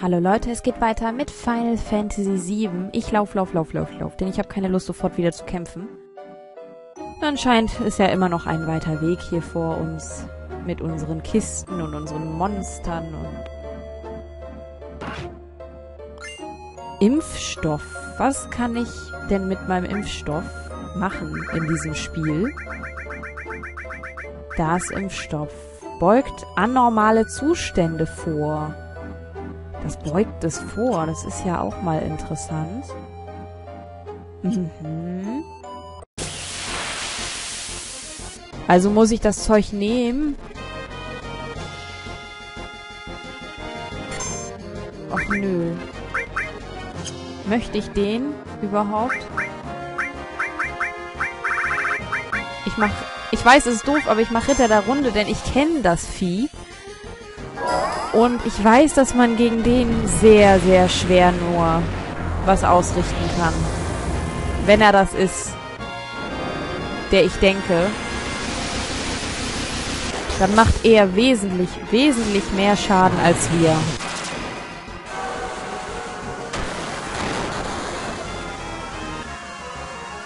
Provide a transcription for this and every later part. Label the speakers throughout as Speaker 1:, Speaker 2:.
Speaker 1: Hallo Leute, es geht weiter mit Final Fantasy VII. Ich lauf, lauf, lauf, lauf, lauf, denn ich habe keine Lust sofort wieder zu kämpfen. Anscheinend ist ja immer noch ein weiter Weg hier vor uns mit unseren Kisten und unseren Monstern und Impfstoff. Was kann ich denn mit meinem Impfstoff machen in diesem Spiel? Das Impfstoff beugt anormale Zustände vor. Das beugt es vor. Das ist ja auch mal interessant. Mhm. Also muss ich das Zeug nehmen. Ach nö. Möchte ich den überhaupt? Ich mach... Ich weiß, es ist doof, aber ich mache Ritter der Runde, denn ich kenne das Vieh. Und ich weiß, dass man gegen den sehr, sehr schwer nur was ausrichten kann. Wenn er das ist, der ich denke, dann macht er wesentlich, wesentlich mehr Schaden als wir.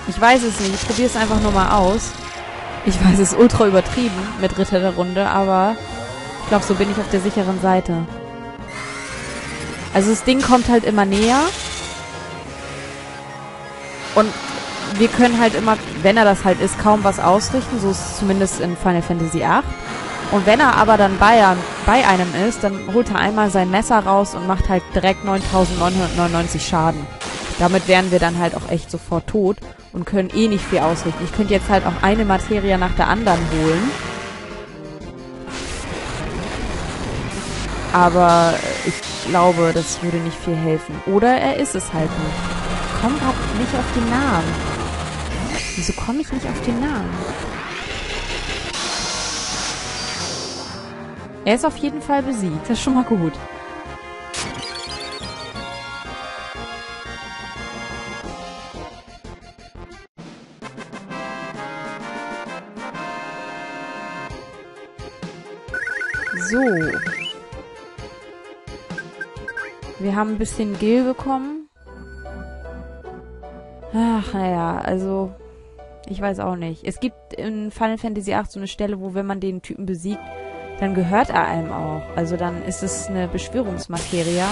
Speaker 1: Ich weiß es nicht, ich probiere es einfach nur mal aus. Ich weiß, es ist ultra übertrieben mit Ritter der Runde, aber glaube, so bin ich auf der sicheren Seite. Also das Ding kommt halt immer näher. Und wir können halt immer, wenn er das halt ist, kaum was ausrichten. So ist es zumindest in Final Fantasy VIII. Und wenn er aber dann bei, bei einem ist, dann holt er einmal sein Messer raus und macht halt direkt 9999 Schaden. Damit wären wir dann halt auch echt sofort tot und können eh nicht viel ausrichten. Ich könnte jetzt halt auch eine Materie nach der anderen holen. Aber ich glaube, das würde nicht viel helfen. Oder er ist es halt nicht. Ich komme gerade nicht auf den Namen. Wieso komme ich nicht auf den Namen? Er ist auf jeden Fall besiegt. Das ist schon mal gut. Wir haben ein bisschen Gil bekommen. Ach, naja, also... Ich weiß auch nicht. Es gibt in Final Fantasy VIII so eine Stelle, wo wenn man den Typen besiegt, dann gehört er einem auch. Also dann ist es eine Beschwörungsmaterie.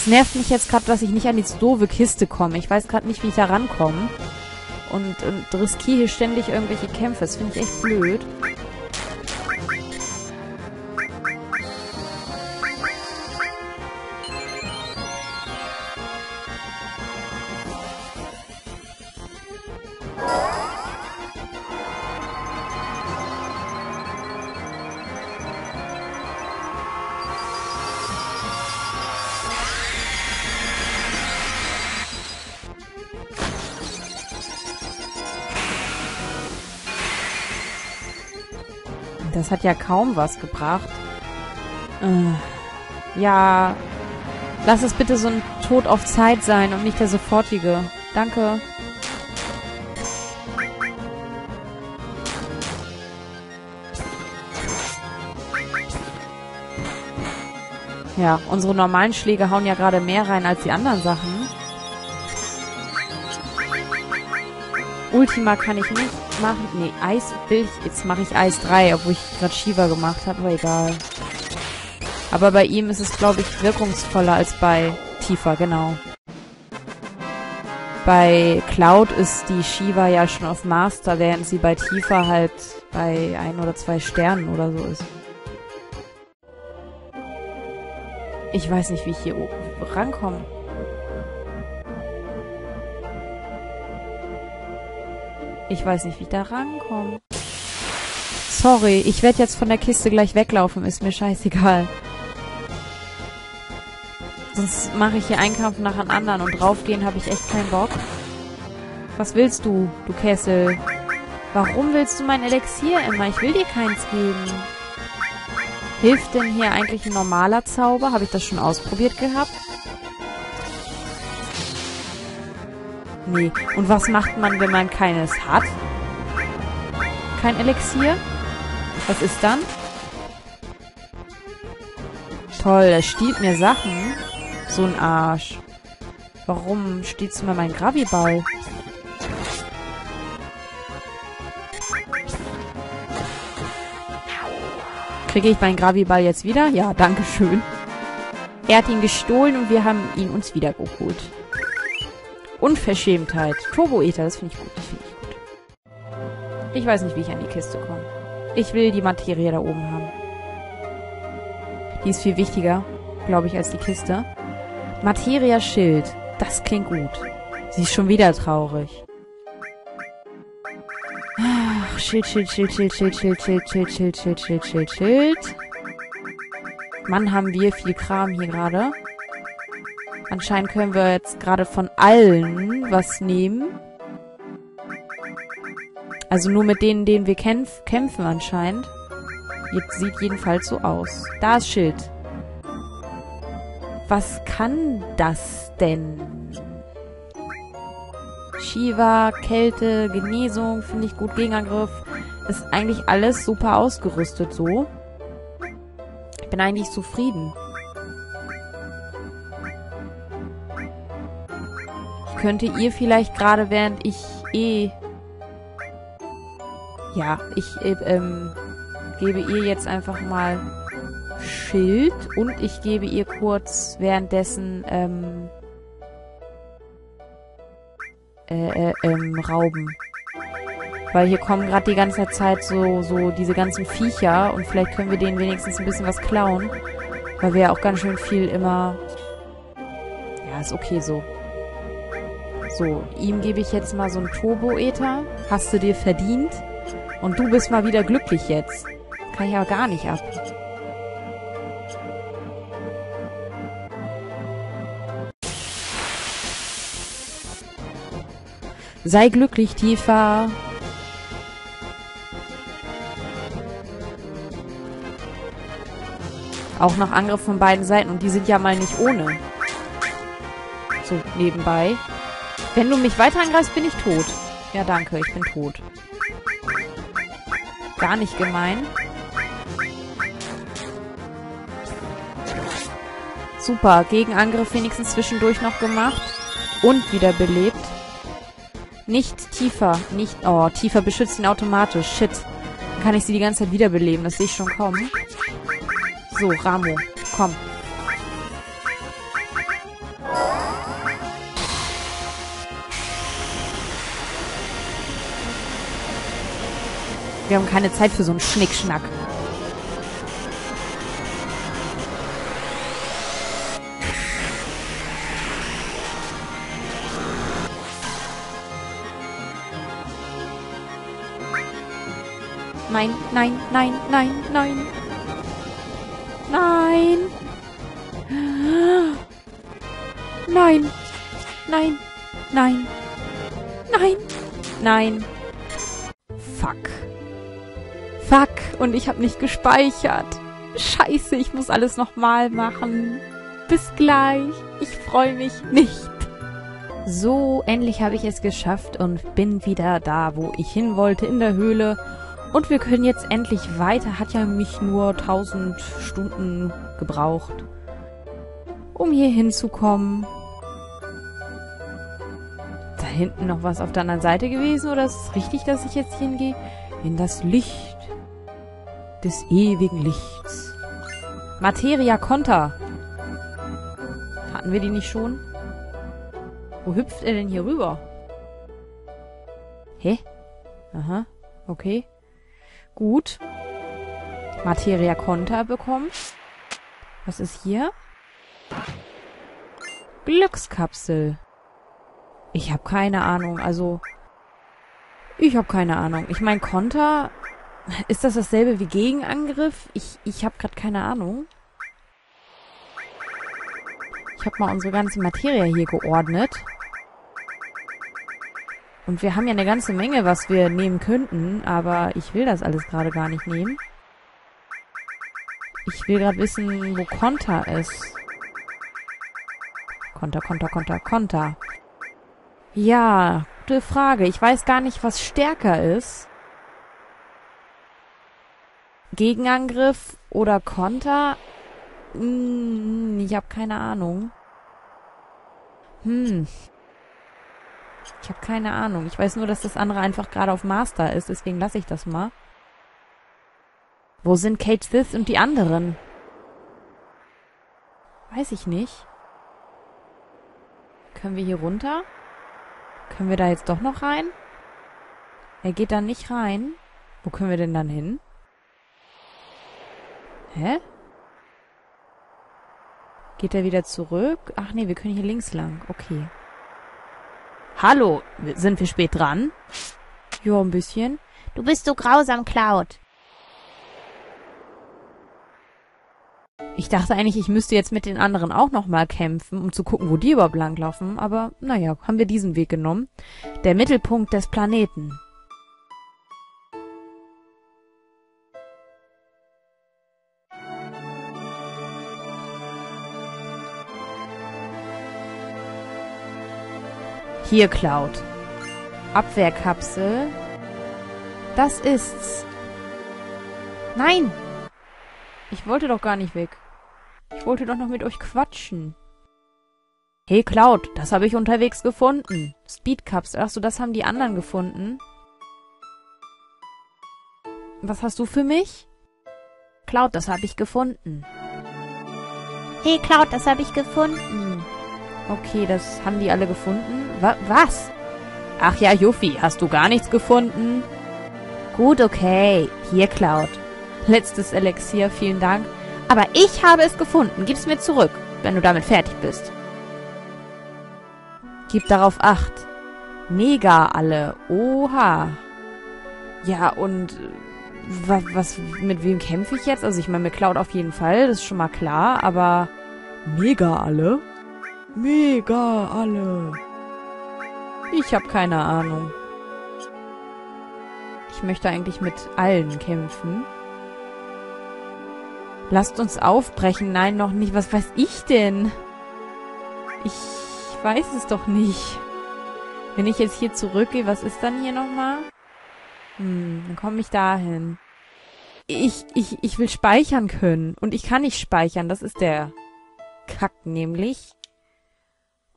Speaker 1: Es nervt mich jetzt gerade, dass ich nicht an die doofe Kiste komme. Ich weiß gerade nicht, wie ich da rankomme. Und, und riskiere hier ständig irgendwelche Kämpfe. Das finde ich echt blöd. Das hat ja kaum was gebracht. Äh, ja, lass es bitte so ein Tod auf Zeit sein und nicht der sofortige. Danke. Ja, unsere normalen Schläge hauen ja gerade mehr rein als die anderen Sachen. Ultima kann ich nicht machen. Nee, Eis will ich. Jetzt mache ich Eis 3, obwohl ich gerade Shiva gemacht habe, aber egal. Aber bei ihm ist es, glaube ich, wirkungsvoller als bei Tifa, genau. Bei Cloud ist die Shiva ja schon auf Master, während sie bei Tifa halt bei ein oder zwei Sternen oder so ist. Ich weiß nicht, wie ich hier rankomme. Ich weiß nicht, wie ich da rankomme. Sorry, ich werde jetzt von der Kiste gleich weglaufen. Ist mir scheißegal. Sonst mache ich hier einen Kampf nach dem anderen und draufgehen habe ich echt keinen Bock. Was willst du, du Kessel? Warum willst du mein Elixier immer? Ich will dir keins geben. Hilft denn hier eigentlich ein normaler Zauber? Habe ich das schon ausprobiert gehabt? Nee. Und was macht man, wenn man keines hat? Kein Elixier? Was ist dann? Toll, er stiehlt mir Sachen. So ein Arsch. Warum stiehlst du mir meinen Graviball? Kriege ich meinen Graviball jetzt wieder? Ja, danke schön. Er hat ihn gestohlen und wir haben ihn uns wiedergeholt. Unverschämtheit. Turbo-Ether, das finde ich gut. Das finde ich gut. Ich weiß nicht, wie ich an die Kiste komme. Ich will die Materie da oben haben. Die ist viel wichtiger, glaube ich, als die Kiste. Materia Schild. Das klingt gut. Sie ist schon wieder traurig. Ach, Schild, Schild, Schild, Schild, Schild, Schild, Schild, Schild, Schild, Schild, Schild, Schild, Schild. Mann, haben wir viel Kram hier gerade. Anscheinend können wir jetzt gerade von allen was nehmen. Also nur mit denen, denen wir kämpf kämpfen anscheinend. Jetzt sieht jedenfalls so aus. Da ist Schild. Was kann das denn? Shiva, Kälte, Genesung, finde ich gut, Gegenangriff. Ist eigentlich alles super ausgerüstet so. Ich bin eigentlich zufrieden. Könnte ihr vielleicht gerade, während ich eh... Ja, ich äh, ähm, gebe ihr jetzt einfach mal Schild und ich gebe ihr kurz währenddessen ähm, äh, äh, ähm, Rauben. Weil hier kommen gerade die ganze Zeit so, so diese ganzen Viecher und vielleicht können wir denen wenigstens ein bisschen was klauen. Weil wir ja auch ganz schön viel immer... Ja, ist okay so. So, ihm gebe ich jetzt mal so einen Turbo-Ether. Hast du dir verdient. Und du bist mal wieder glücklich jetzt. Kann ich aber gar nicht ab. Sei glücklich, Tifa. Auch noch Angriff von beiden Seiten. Und die sind ja mal nicht ohne. So, nebenbei. Wenn du mich weiter angreifst, bin ich tot. Ja, danke, ich bin tot. Gar nicht gemein. Super, Gegenangriff wenigstens zwischendurch noch gemacht. Und wiederbelebt. Nicht tiefer, nicht... Oh, tiefer beschützt ihn automatisch. Shit. Dann kann ich sie die ganze Zeit wiederbeleben. Das sehe ich schon kommen. So, Ramo. Komm. Wir haben keine Zeit für so einen Schnickschnack. Nein, nein, nein, nein, nein. Nein. Nein. Nein. Nein. Nein. Nein. Fuck. Fuck. Und ich habe nicht gespeichert. Scheiße, ich muss alles nochmal machen. Bis gleich. Ich freue mich nicht. So, endlich habe ich es geschafft und bin wieder da, wo ich hin wollte, in der Höhle. Und wir können jetzt endlich weiter. Hat ja mich nur 1000 Stunden gebraucht, um hier hinzukommen. Da hinten noch was auf der anderen Seite gewesen? Oder ist es richtig, dass ich jetzt hingehe? In das Licht des ewigen Lichts. Materia Conta. Hatten wir die nicht schon? Wo hüpft er denn hier rüber? Hä? Aha, okay. Gut. Materia Conta bekommen. Was ist hier? Glückskapsel. Ich habe keine Ahnung, also... Ich habe keine Ahnung. Ich meine, Konter... Ist das dasselbe wie Gegenangriff? Ich, ich habe gerade keine Ahnung. Ich habe mal unsere ganze Materie hier geordnet. Und wir haben ja eine ganze Menge, was wir nehmen könnten, aber ich will das alles gerade gar nicht nehmen. Ich will gerade wissen, wo Konter ist. Konter, Konter, Konter, Konter. Ja, gute Frage. Ich weiß gar nicht, was stärker ist. Gegenangriff oder Konter. Hm, ich habe keine Ahnung. Hm. Ich habe keine Ahnung. Ich weiß nur, dass das andere einfach gerade auf Master ist, deswegen lasse ich das mal. Wo sind Kate Sith und die anderen? Weiß ich nicht. Können wir hier runter? Können wir da jetzt doch noch rein? Er geht da nicht rein. Wo können wir denn dann hin? Hä? Geht er wieder zurück? Ach nee, wir können hier links lang. Okay. Hallo, sind wir spät dran? Ja, ein bisschen.
Speaker 2: Du bist so grausam, Cloud.
Speaker 1: Ich dachte eigentlich, ich müsste jetzt mit den anderen auch nochmal kämpfen, um zu gucken, wo die überhaupt langlaufen. Aber naja, haben wir diesen Weg genommen. Der Mittelpunkt des Planeten. Hier, Cloud. Abwehrkapsel. Das ist's. Nein! Ich wollte doch gar nicht weg. Ich wollte doch noch mit euch quatschen. Hey Cloud, das habe ich unterwegs gefunden. Speedkapsel. Achso, das haben die anderen gefunden. Was hast du für mich? Cloud, das habe ich gefunden.
Speaker 2: Hey Cloud, das habe ich gefunden.
Speaker 1: Okay, das haben die alle gefunden. Wa was? Ach ja, Juffy, hast du gar nichts gefunden? Gut, okay. Hier, Cloud. Letztes Elixier, vielen Dank. Aber ich habe es gefunden. Gib's mir zurück, wenn du damit fertig bist. Gib darauf acht. Mega alle. Oha. Ja, und was, was mit wem kämpfe ich jetzt? Also ich meine, mit Cloud auf jeden Fall, das ist schon mal klar, aber mega alle? Mega alle. Ich habe keine Ahnung. Ich möchte eigentlich mit allen kämpfen. Lasst uns aufbrechen. Nein, noch nicht. Was weiß ich denn? Ich weiß es doch nicht. Wenn ich jetzt hier zurückgehe, was ist dann hier nochmal? Hm, dann komme ich dahin. Ich, ich, ich will speichern können. Und ich kann nicht speichern. Das ist der Kack nämlich.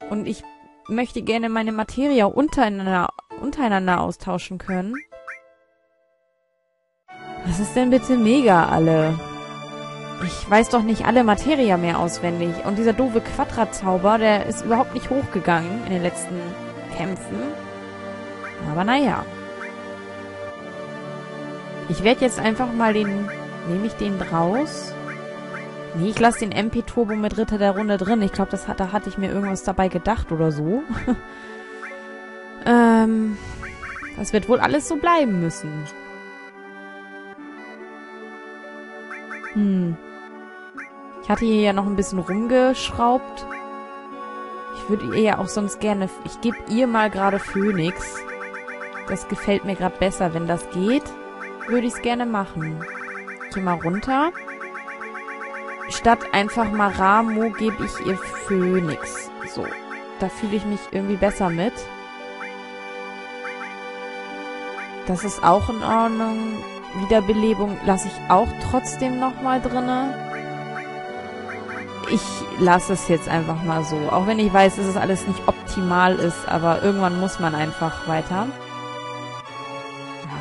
Speaker 1: Und ich möchte gerne meine Materie untereinander, untereinander austauschen können. Was ist denn bitte mega alle? Ich weiß doch nicht alle Materia mehr auswendig. Und dieser doofe Quadratzauber, der ist überhaupt nicht hochgegangen in den letzten Kämpfen. Aber naja. Ich werde jetzt einfach mal den... Nehme ich den draus? Nee, ich lasse den MP-Turbo mit Ritter der Runde drin. Ich glaube, hat, da hatte ich mir irgendwas dabei gedacht oder so. ähm, das wird wohl alles so bleiben müssen. Hm. Ich hatte hier ja noch ein bisschen rumgeschraubt. Ich würde ihr ja auch sonst gerne... Ich gebe ihr mal gerade Phoenix. Das gefällt mir gerade besser. Wenn das geht, würde ich es gerne machen. Ich gehe mal runter statt einfach Maramo gebe ich ihr Phönix. So, da fühle ich mich irgendwie besser mit. Das ist auch in Ordnung. Wiederbelebung lasse ich auch trotzdem nochmal drinne. Ich lasse es jetzt einfach mal so. Auch wenn ich weiß, dass es alles nicht optimal ist, aber irgendwann muss man einfach weiter. Ja.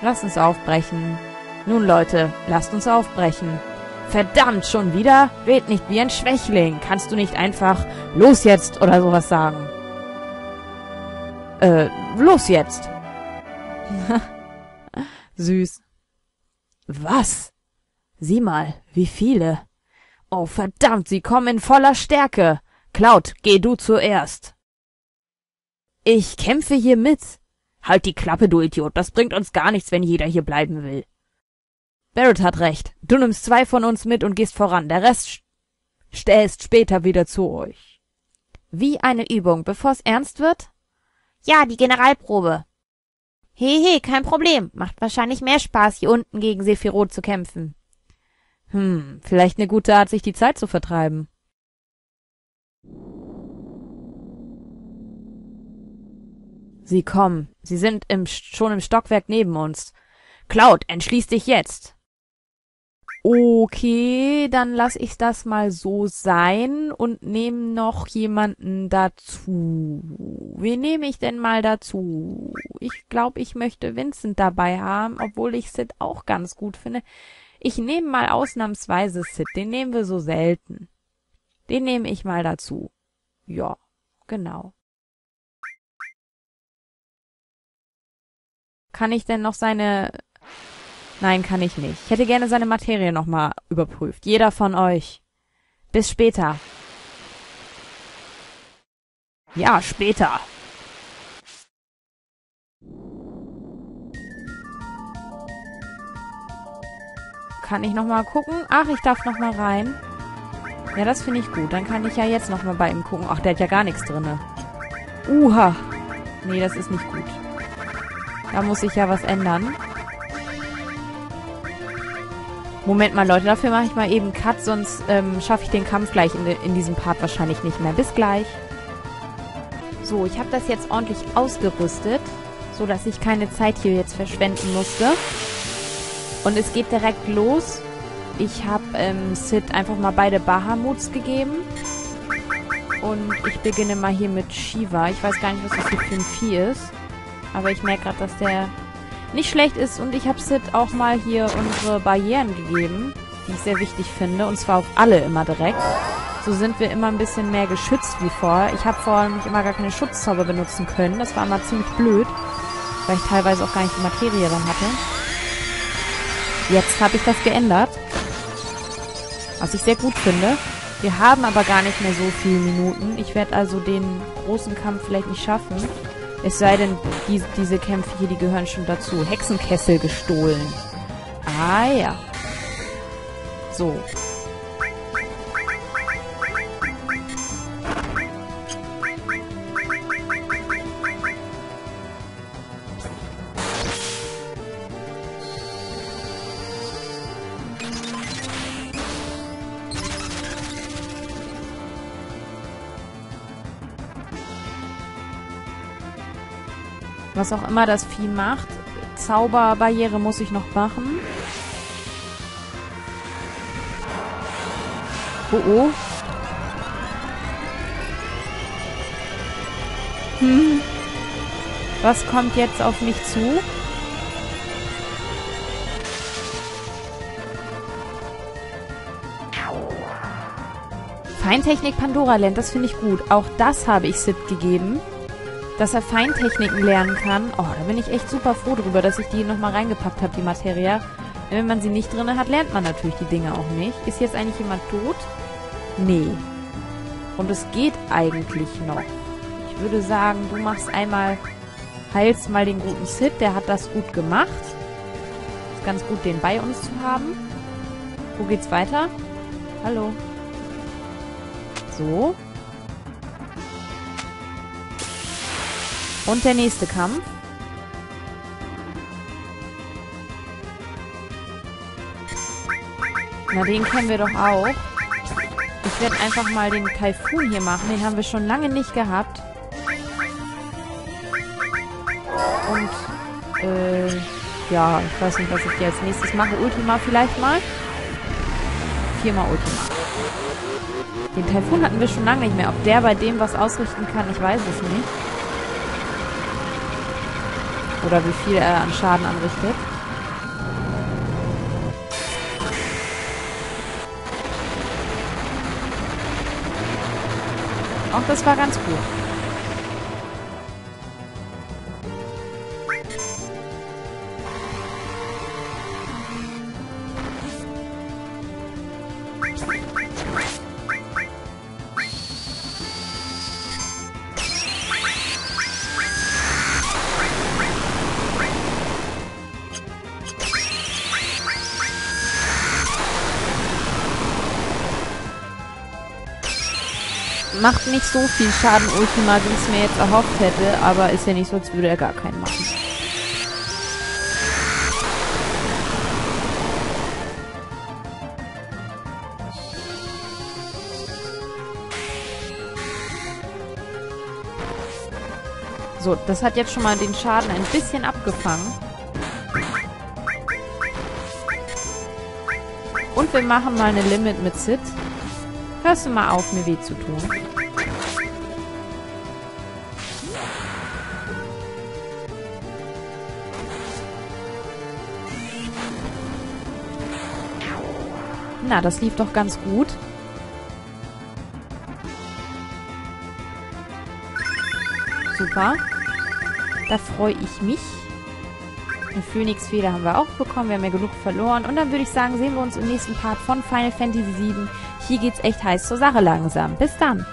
Speaker 1: Lasst uns aufbrechen. Nun Leute, lasst uns aufbrechen. Verdammt, schon wieder? Red nicht wie ein Schwächling. Kannst du nicht einfach los jetzt oder sowas sagen? Äh, los jetzt. Süß. Was? Sieh mal, wie viele. Oh, verdammt, sie kommen in voller Stärke. Cloud, geh du zuerst. Ich kämpfe hier mit. Halt die Klappe, du Idiot. Das bringt uns gar nichts, wenn jeder hier bleiben will. Barrett hat recht. Du nimmst zwei von uns mit und gehst voran. Der Rest stellst später wieder zu euch. Wie eine Übung, bevor's ernst wird?
Speaker 2: Ja, die Generalprobe. Hehe, he, kein Problem. Macht wahrscheinlich mehr Spaß, hier unten gegen Sephiroth zu kämpfen.
Speaker 1: Hm, vielleicht eine gute Art, sich die Zeit zu vertreiben. Sie kommen. Sie sind im, schon im Stockwerk neben uns. Cloud, entschließ dich jetzt. Okay, dann lasse ich das mal so sein und nehme noch jemanden dazu. Wen nehme ich denn mal dazu? Ich glaube, ich möchte Vincent dabei haben, obwohl ich Sid auch ganz gut finde. Ich nehme mal ausnahmsweise Sid, den nehmen wir so selten. Den nehme ich mal dazu. Ja, genau. Kann ich denn noch seine Nein, kann ich nicht. Ich hätte gerne seine Materie nochmal überprüft. Jeder von euch. Bis später. Ja, später. Kann ich nochmal gucken? Ach, ich darf nochmal rein. Ja, das finde ich gut. Dann kann ich ja jetzt nochmal bei ihm gucken. Ach, der hat ja gar nichts drinne. Uha. Nee, das ist nicht gut. Da muss ich ja was ändern. Moment mal, Leute, dafür mache ich mal eben Cut, sonst ähm, schaffe ich den Kampf gleich in, in diesem Part wahrscheinlich nicht mehr. Bis gleich. So, ich habe das jetzt ordentlich ausgerüstet, so dass ich keine Zeit hier jetzt verschwenden musste. Und es geht direkt los. Ich habe ähm, Sid einfach mal beide Bahamuts gegeben. Und ich beginne mal hier mit Shiva. Ich weiß gar nicht, was das hier für ein Vieh ist. Aber ich merke gerade, dass der nicht schlecht ist. Und ich habe Sid auch mal hier unsere Barrieren gegeben, die ich sehr wichtig finde. Und zwar auf alle immer direkt. So sind wir immer ein bisschen mehr geschützt wie vorher. Ich habe vorher nämlich immer gar keine Schutzzauber benutzen können. Das war immer ziemlich blöd, weil ich teilweise auch gar nicht die Materie dann hatte. Jetzt habe ich das geändert. Was ich sehr gut finde. Wir haben aber gar nicht mehr so viele Minuten. Ich werde also den großen Kampf vielleicht nicht schaffen. Es sei denn, die, diese Kämpfe hier, die gehören schon dazu. Hexenkessel gestohlen. Ah ja. So. Was auch immer das Vieh macht. Zauberbarriere muss ich noch machen. Oh oh. Hm. Was kommt jetzt auf mich zu? Feintechnik Pandora Land, das finde ich gut. Auch das habe ich Sid gegeben dass er Feintechniken lernen kann. Oh, da bin ich echt super froh drüber, dass ich die nochmal reingepackt habe, die Materie. Wenn man sie nicht drin hat, lernt man natürlich die Dinge auch nicht. Ist jetzt eigentlich jemand tot? Nee. Und es geht eigentlich noch. Ich würde sagen, du machst einmal, heilst mal den guten Sid, der hat das gut gemacht. Ist ganz gut, den bei uns zu haben. Wo geht's weiter? Hallo. So. Und der nächste Kampf. Na, den kennen wir doch auch. Ich werde einfach mal den Taifun hier machen. Den haben wir schon lange nicht gehabt. Und, äh, ja, ich weiß nicht, was ich hier als nächstes mache. Ultima vielleicht mal. Viermal Ultima. Den Taifun hatten wir schon lange nicht mehr. Ob der bei dem was ausrichten kann, ich weiß es nicht. Oder wie viel er an Schaden anrichtet. Auch das war ganz gut. Macht nicht so viel Schaden Ultima, wie ich es mir jetzt erhofft hätte, aber ist ja nicht so, als würde er gar keinen machen. So, das hat jetzt schon mal den Schaden ein bisschen abgefangen. Und wir machen mal eine Limit mit Sid. Hörst du mal auf, mir weh zu tun? Na, das lief doch ganz gut. Super. Da freue ich mich. Eine Phoenix-Feder haben wir auch bekommen. Wir haben ja genug verloren. Und dann würde ich sagen, sehen wir uns im nächsten Part von Final Fantasy VII. Hier geht's echt heiß zur Sache langsam. Bis dann.